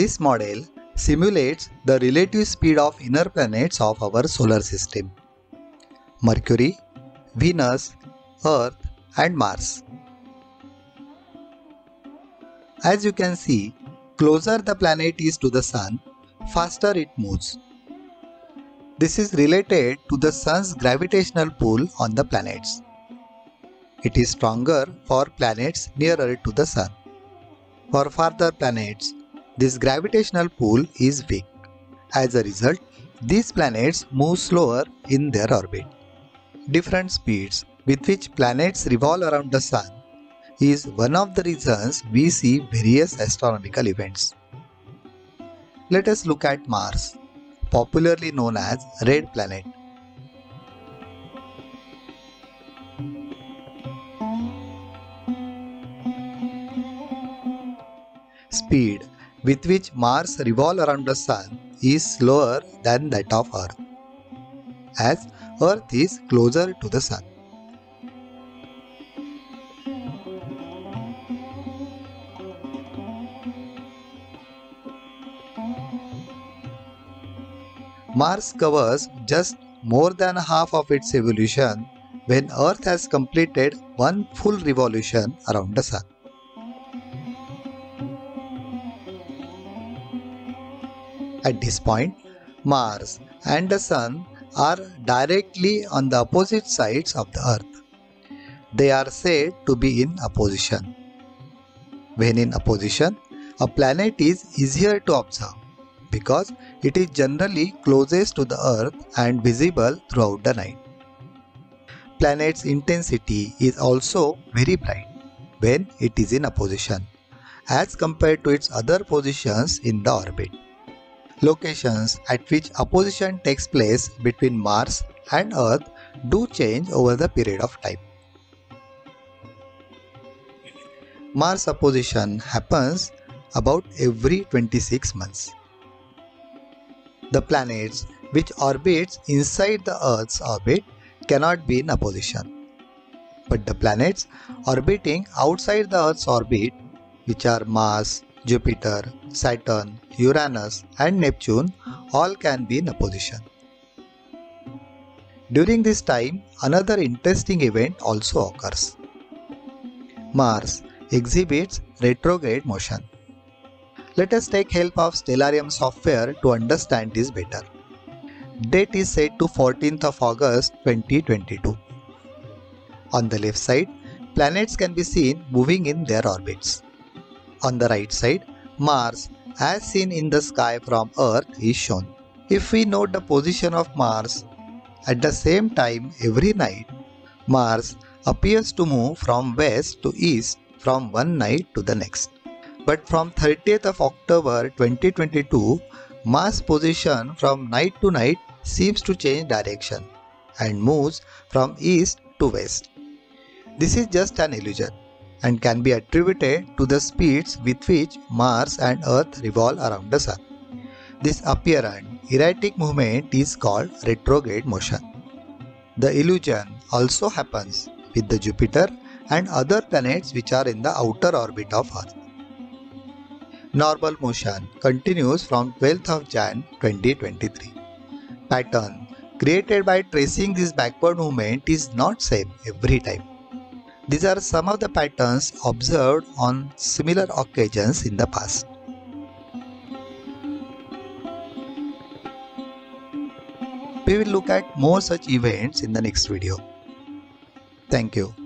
This model simulates the relative speed of inner planets of our solar system. Mercury, Venus, Earth and Mars. As you can see, closer the planet is to the Sun, faster it moves. This is related to the Sun's gravitational pull on the planets. It is stronger for planets nearer to the Sun. For farther planets, this gravitational pull is weak. As a result, these planets move slower in their orbit. Different speeds with which planets revolve around the Sun is one of the reasons we see various astronomical events. Let us look at Mars, popularly known as Red Planet. Speed with which Mars revolves around the Sun is slower than that of Earth, as Earth is closer to the Sun. Mars covers just more than half of its evolution when Earth has completed one full revolution around the Sun. At this point, Mars and the Sun are directly on the opposite sides of the Earth. They are said to be in opposition. When in opposition, a planet is easier to observe because it is generally closest to the Earth and visible throughout the night. Planet's intensity is also very bright when it is in opposition as compared to its other positions in the orbit. Locations at which opposition takes place between Mars and Earth do change over the period of time. Mars opposition happens about every 26 months. The planets which orbits inside the Earth's orbit cannot be in opposition. But the planets orbiting outside the Earth's orbit, which are Mars, Jupiter, Saturn, Uranus, and Neptune, all can be in opposition. During this time, another interesting event also occurs. Mars exhibits retrograde motion. Let us take help of Stellarium software to understand this better. Date is set to 14th of August 2022. On the left side, planets can be seen moving in their orbits. On the right side, Mars as seen in the sky from Earth is shown. If we note the position of Mars at the same time every night, Mars appears to move from west to east from one night to the next. But from 30th of October 2022, Mars position from night to night seems to change direction and moves from east to west. This is just an illusion and can be attributed to the speeds with which Mars and Earth revolve around the Sun. This apparent erratic movement is called retrograde motion. The illusion also happens with the Jupiter and other planets which are in the outer orbit of Earth. Normal motion continues from 12th of Jan 2023. Pattern created by tracing this backward movement is not same every time. These are some of the patterns observed on similar occasions in the past. We will look at more such events in the next video. Thank you.